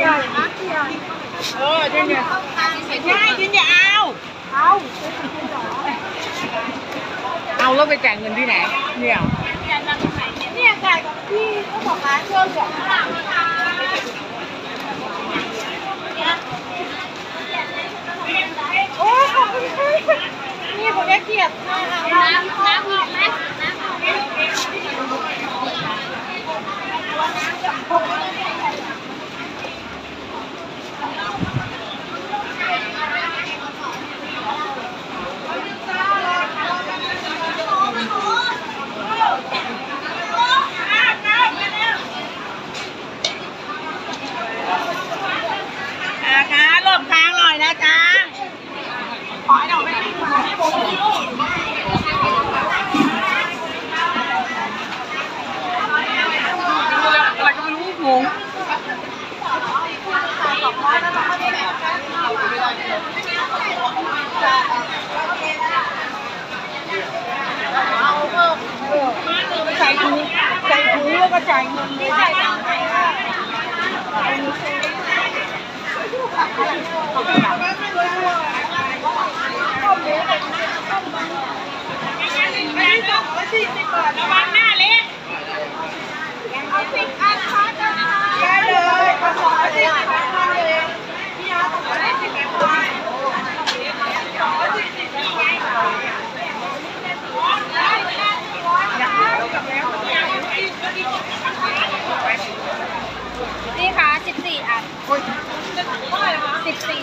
เออเดี๋ยวเนี่ยง่ยกินอย่าเอาเอาแล้วไปจ่ายเงินที่ไหนเนี่ยเนี่ยจ่ายกับพี่เจ้าของร้านเชื่อมกับข้างหลังนะคะโอ้ขอบคุณค่ะนี่ผมได้เกียรติน้ำน้ำอีกไหมน้ำ อ่าค่ะหลบทางหน่อยนะจ๊ะขอให้เราไม่ อะไรก็ไม่รู้งง ใส่ถุงใส่ถุงแล้วก็จ่ายเงินเลยจ่ายตังค์ระวังหน้าเละ เอาสิบอันค่ะจ้า ได้เลยขอขอสิบอันเลยพี่ยาขอได้สิบอันเลยนี่ค่ะสิบสี่อัน สิบสี่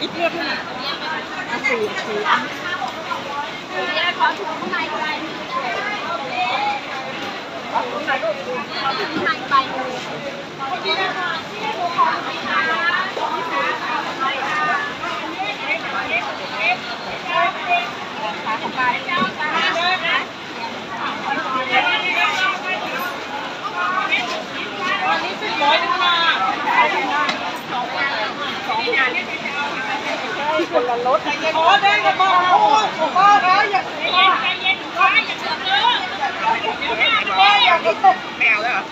อีกเรื่องนึงสี่สี่อันเนี่ยขอถุงข้างในก็ได้ขอถุงข้างในไปเลยรถขอได้ก็บอกโอ้ ยขอได้อย่าใจเย็นขออย่าเสือกเลยเดี๋ยวหน้ามันเลยอย่าไปตกแมวเลยเหรอ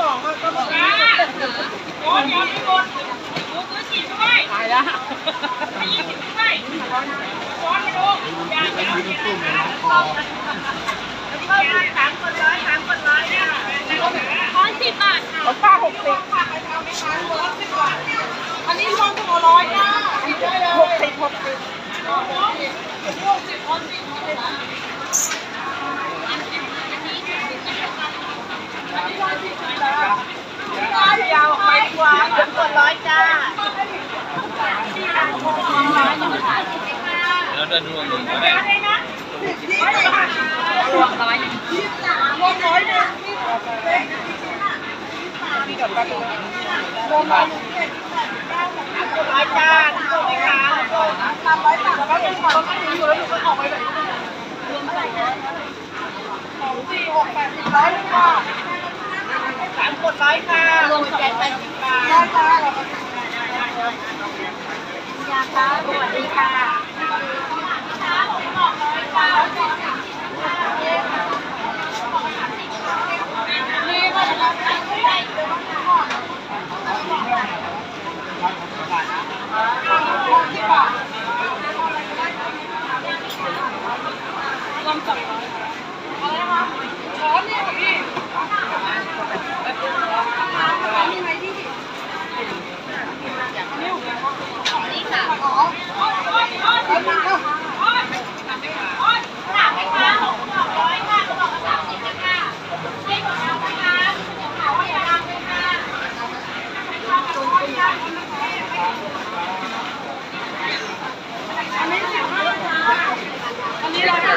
สองก็บอกนะโอ้ยอย่าไปหมดดูซื้อกี่ด้วยตายแล้วไปยี่สิบด้วยร้อนมาดูอย่าอย่าอย่าสามคนร้อยสามคนร้อยเนี่ย ร้อยสิบบาทค่ะ ของป้าหกสิบอันนี้ รวมตัวร้อยจ้าหกสิบหกสิบยาวไปกว่าสามคนร้อยจ้าแล้วเดินรวมหนึ่งก็ได้รวมร้อยรวมร้อยหนึ่งพี่กับป้าดู ร้อยร้อยจ้าถูกไหมคะตามร้อยบาทแล้วก็เป็นของที่ถืออยู่แล้วหนูก็ออกไปแบบรวมเท่าไหร่นะสองสี่หกแปดสิบร้อยค่ะสามกดร้อยค่ะรวมแปดแปดสิบบาทได้ค่ะเราก็ยาค่ะสวัสดีค่ะ นี่ค่ะอ๋อถามไหมคะหกดอกร้อยค่ะดอกละสามสิบค่ะให้หมดแล้วนะคะเดี๋ยวเขาว่าอย่าดังเลยค่ะอันนี้เราจะ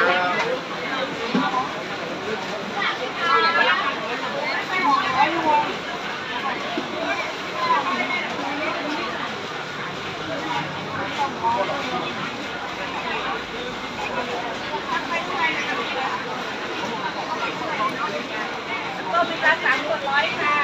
ต้